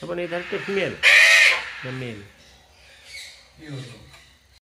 Tá bonito, deve ter primeiro. Vermelho. E